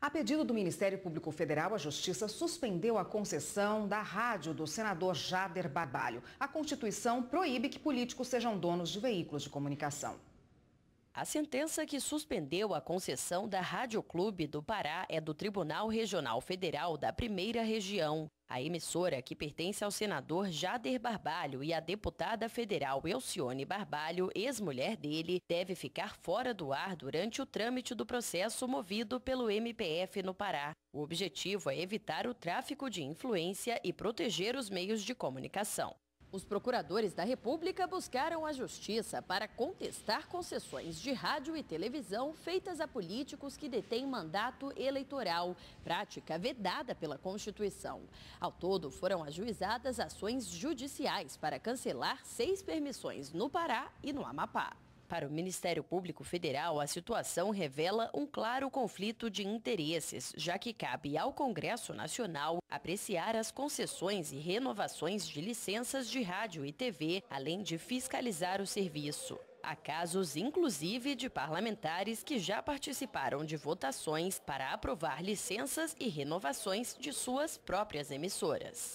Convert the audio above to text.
A pedido do Ministério Público Federal, a Justiça suspendeu a concessão da rádio do senador Jader Barbalho. A Constituição proíbe que políticos sejam donos de veículos de comunicação. A sentença que suspendeu a concessão da Rádio Clube do Pará é do Tribunal Regional Federal da Primeira Região. A emissora, que pertence ao senador Jader Barbalho e à deputada federal Elcione Barbalho, ex-mulher dele, deve ficar fora do ar durante o trâmite do processo movido pelo MPF no Pará. O objetivo é evitar o tráfico de influência e proteger os meios de comunicação. Os procuradores da República buscaram a justiça para contestar concessões de rádio e televisão feitas a políticos que detêm mandato eleitoral, prática vedada pela Constituição. Ao todo, foram ajuizadas ações judiciais para cancelar seis permissões no Pará e no Amapá. Para o Ministério Público Federal, a situação revela um claro conflito de interesses, já que cabe ao Congresso Nacional apreciar as concessões e renovações de licenças de rádio e TV, além de fiscalizar o serviço. Há casos, inclusive, de parlamentares que já participaram de votações para aprovar licenças e renovações de suas próprias emissoras.